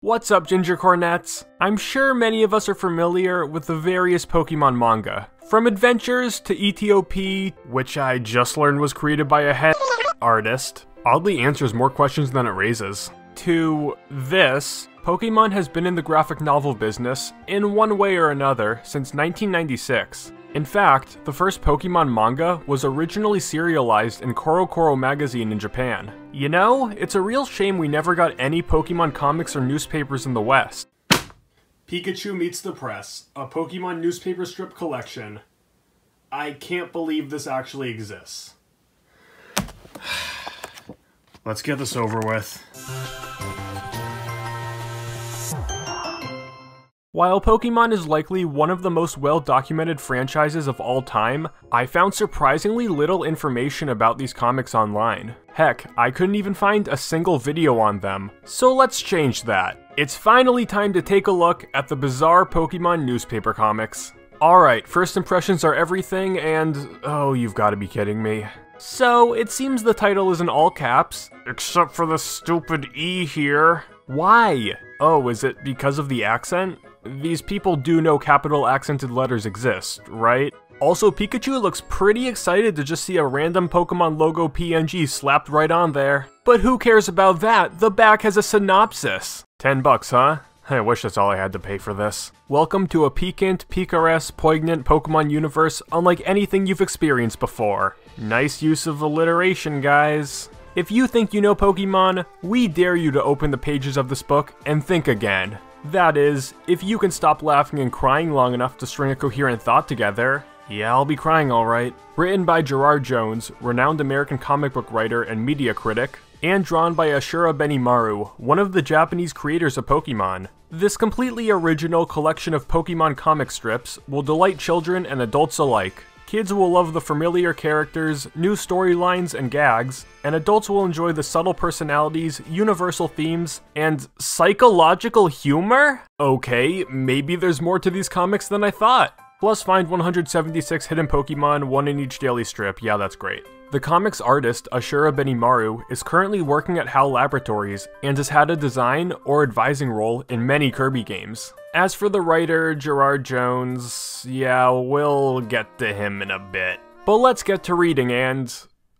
What's up, Ginger Cornets? I'm sure many of us are familiar with the various Pokemon manga. From Adventures to ETOP, which I just learned was created by a head artist, oddly answers more questions than it raises, to this, Pokemon has been in the graphic novel business, in one way or another, since 1996. In fact, the first Pokemon manga was originally serialized in CoroCoro magazine in Japan. You know, it's a real shame we never got any Pokemon comics or newspapers in the West. Pikachu Meets the Press, a Pokemon newspaper strip collection. I can't believe this actually exists. Let's get this over with. While Pokemon is likely one of the most well documented franchises of all time, I found surprisingly little information about these comics online. Heck, I couldn't even find a single video on them. So let's change that. It's finally time to take a look at the bizarre Pokemon newspaper comics. Alright, first impressions are everything, and oh, you've gotta be kidding me. So, it seems the title is in all caps, except for the stupid E here. Why? Oh, is it because of the accent? These people do know capital accented letters exist, right? Also, Pikachu looks pretty excited to just see a random Pokemon logo PNG slapped right on there. But who cares about that? The back has a synopsis. 10 bucks, huh? I wish that's all I had to pay for this. Welcome to a piquant, picaresque, poignant Pokemon universe unlike anything you've experienced before. Nice use of alliteration, guys. If you think you know Pokemon, we dare you to open the pages of this book and think again. That is, if you can stop laughing and crying long enough to string a coherent thought together. Yeah, I'll be crying alright. Written by Gerard Jones, renowned American comic book writer and media critic, and drawn by Ashura Benimaru, one of the Japanese creators of Pokemon. This completely original collection of Pokemon comic strips will delight children and adults alike. Kids will love the familiar characters, new storylines and gags, and adults will enjoy the subtle personalities, universal themes, and psychological humor? Okay, maybe there's more to these comics than I thought. Plus find 176 hidden Pokemon, one in each daily strip, yeah that's great. The comic's artist, Ashura Benimaru, is currently working at HAL Laboratories and has had a design or advising role in many Kirby games. As for the writer, Gerard Jones, yeah, we'll get to him in a bit. But let's get to reading and...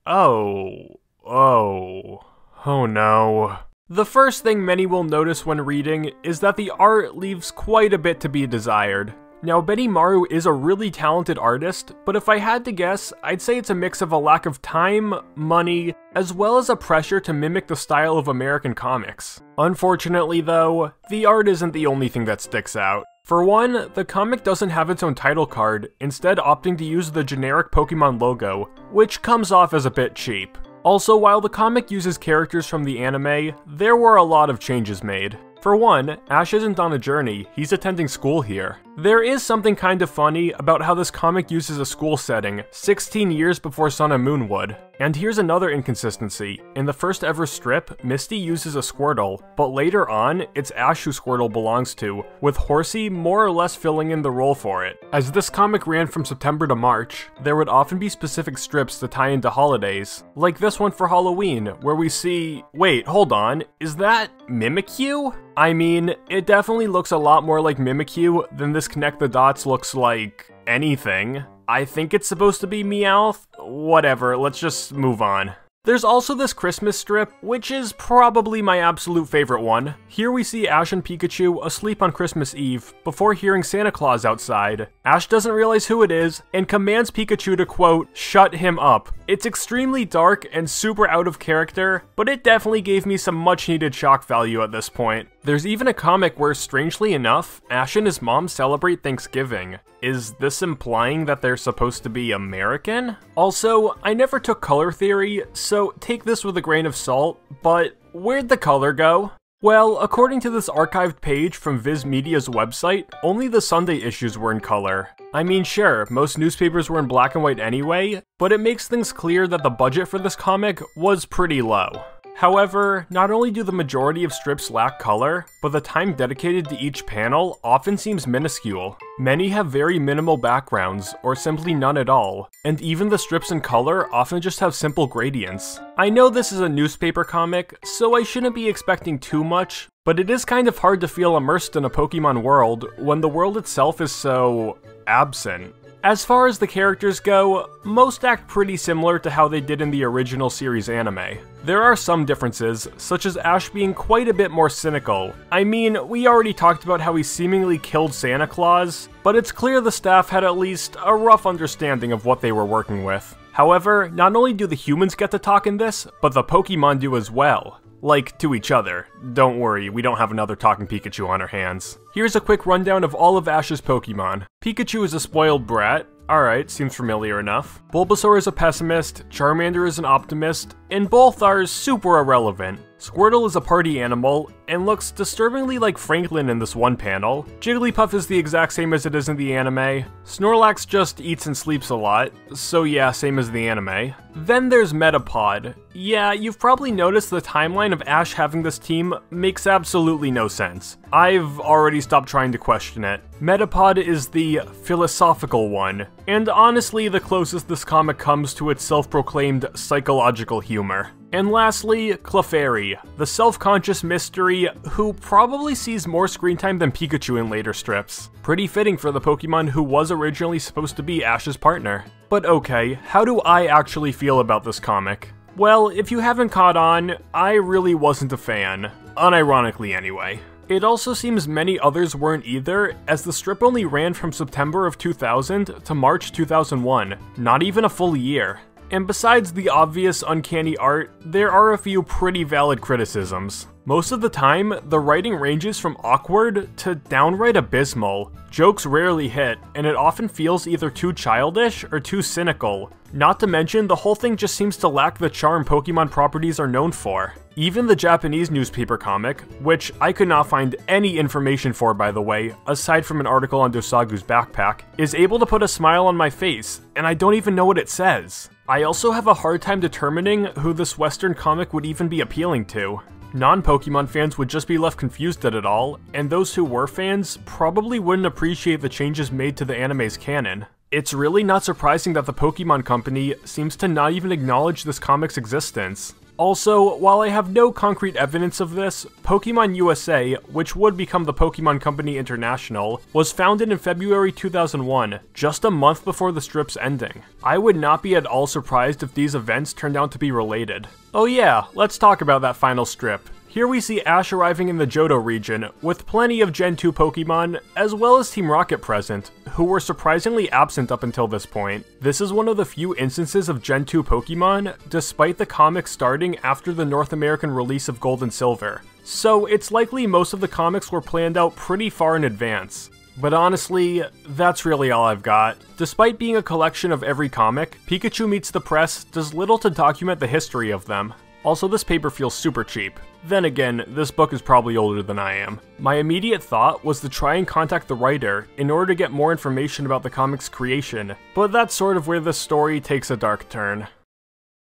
Oh... Oh... Oh no. The first thing many will notice when reading is that the art leaves quite a bit to be desired. Now, Benimaru is a really talented artist, but if I had to guess, I'd say it's a mix of a lack of time, money, as well as a pressure to mimic the style of American comics. Unfortunately though, the art isn't the only thing that sticks out. For one, the comic doesn't have its own title card, instead opting to use the generic Pokemon logo, which comes off as a bit cheap. Also, while the comic uses characters from the anime, there were a lot of changes made. For one, Ash isn't on a journey, he's attending school here. There is something kind of funny about how this comic uses a school setting, 16 years before Sun and Moon would. And here's another inconsistency. In the first ever strip, Misty uses a Squirtle, but later on, it's Ash who Squirtle belongs to, with Horsea more or less filling in the role for it. As this comic ran from September to March, there would often be specific strips to tie into holidays, like this one for Halloween, where we see- wait, hold on, is that Mimikyu? I mean, it definitely looks a lot more like Mimikyu than this connect the dots looks like anything. I think it's supposed to be Meowth. Whatever, let's just move on. There's also this Christmas strip, which is probably my absolute favorite one. Here we see Ash and Pikachu asleep on Christmas Eve before hearing Santa Claus outside. Ash doesn't realize who it is and commands Pikachu to quote, shut him up. It's extremely dark and super out of character, but it definitely gave me some much needed shock value at this point. There's even a comic where, strangely enough, Ash and his mom celebrate Thanksgiving. Is this implying that they're supposed to be American? Also, I never took color theory, so take this with a grain of salt, but where'd the color go? Well, according to this archived page from Viz Media's website, only the Sunday issues were in color. I mean, sure, most newspapers were in black and white anyway, but it makes things clear that the budget for this comic was pretty low. However, not only do the majority of strips lack color, but the time dedicated to each panel often seems minuscule. Many have very minimal backgrounds, or simply none at all, and even the strips in color often just have simple gradients. I know this is a newspaper comic, so I shouldn't be expecting too much, but it is kind of hard to feel immersed in a Pokemon world when the world itself is so absent. As far as the characters go, most act pretty similar to how they did in the original series anime. There are some differences, such as Ash being quite a bit more cynical. I mean, we already talked about how he seemingly killed Santa Claus, but it's clear the staff had at least a rough understanding of what they were working with. However, not only do the humans get to talk in this, but the Pokemon do as well. Like, to each other. Don't worry, we don't have another talking Pikachu on our hands. Here's a quick rundown of all of Ash's Pokemon. Pikachu is a spoiled brat. Alright, seems familiar enough. Bulbasaur is a pessimist, Charmander is an optimist, and both are super irrelevant. Squirtle is a party animal, and looks disturbingly like Franklin in this one panel. Jigglypuff is the exact same as it is in the anime. Snorlax just eats and sleeps a lot, so yeah, same as the anime. Then there's Metapod. Yeah, you've probably noticed the timeline of Ash having this team makes absolutely no sense. I've already stopped trying to question it. Metapod is the philosophical one, and honestly the closest this comic comes to its self-proclaimed psychological humor. And lastly, Clefairy, the self-conscious mystery who probably sees more screen time than Pikachu in later strips. Pretty fitting for the Pokemon who was originally supposed to be Ash's partner. But okay, how do I actually feel about this comic? Well, if you haven't caught on, I really wasn't a fan. Unironically anyway. It also seems many others weren't either, as the strip only ran from September of 2000 to March 2001, not even a full year. And besides the obvious uncanny art, there are a few pretty valid criticisms. Most of the time, the writing ranges from awkward to downright abysmal. Jokes rarely hit, and it often feels either too childish or too cynical. Not to mention, the whole thing just seems to lack the charm Pokemon properties are known for. Even the Japanese newspaper comic, which I could not find any information for by the way, aside from an article on Dogasu's backpack, is able to put a smile on my face, and I don't even know what it says. I also have a hard time determining who this western comic would even be appealing to. Non-Pokemon fans would just be left confused at it all, and those who were fans probably wouldn't appreciate the changes made to the anime's canon. It's really not surprising that the Pokemon Company seems to not even acknowledge this comic's existence. Also, while I have no concrete evidence of this, Pokemon USA, which would become the Pokemon Company International, was founded in February 2001, just a month before the strip's ending. I would not be at all surprised if these events turned out to be related. Oh yeah, let's talk about that final strip. Here we see Ash arriving in the Johto region, with plenty of Gen 2 Pokemon, as well as Team Rocket present, who were surprisingly absent up until this point. This is one of the few instances of Gen 2 Pokemon, despite the comic starting after the North American release of Gold and Silver. So it's likely most of the comics were planned out pretty far in advance. But honestly, that's really all I've got. Despite being a collection of every comic, Pikachu Meets the Press does little to document the history of them. Also, this paper feels super cheap. Then again, this book is probably older than I am. My immediate thought was to try and contact the writer in order to get more information about the comic's creation, but that's sort of where the story takes a dark turn.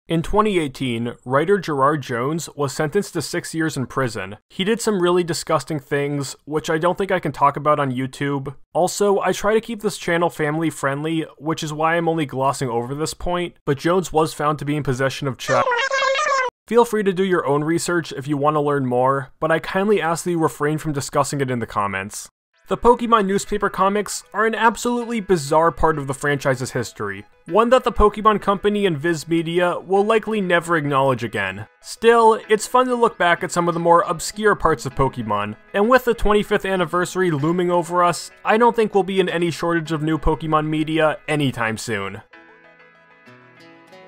In 2018, writer Gerard Jones was sentenced to six years in prison. He did some really disgusting things, which I don't think I can talk about on YouTube. Also, I try to keep this channel family friendly, which is why I'm only glossing over this point, but Jones was found to be in possession of child. Feel free to do your own research if you want to learn more, but I kindly ask that you refrain from discussing it in the comments. The Pokemon newspaper comics are an absolutely bizarre part of the franchise's history, one that the Pokemon Company and Viz Media will likely never acknowledge again. Still, it's fun to look back at some of the more obscure parts of Pokemon, and with the 25th anniversary looming over us, I don't think we'll be in any shortage of new Pokemon media anytime soon.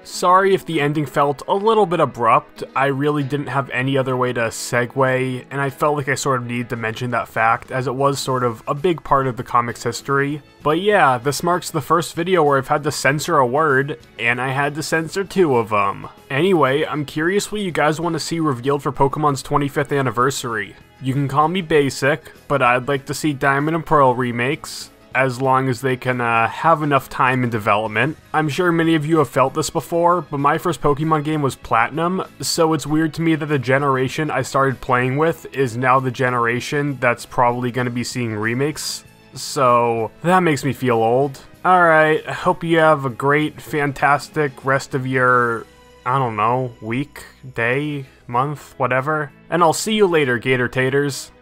Sorry if the ending felt a little bit abrupt, I really didn't have any other way to segue, and I felt like I sort of needed to mention that fact, as it was sort of a big part of the comic's history. But yeah, this marks the first video where I've had to censor a word, and I had to censor two of them. Anyway, I'm curious what you guys want to see revealed for Pokemon's 25th anniversary. You can call me basic, but I'd like to see Diamond and Pearl remakes, as long as they can uh, have enough time in development. I'm sure many of you have felt this before, but my first Pokemon game was Platinum, so it's weird to me that the generation I started playing with is now the generation that's probably going to be seeing remakes. So that makes me feel old. Alright, I hope you have a great, fantastic rest of your I don't know, week, day, month, whatever. And I'll see you later, Gator Taters.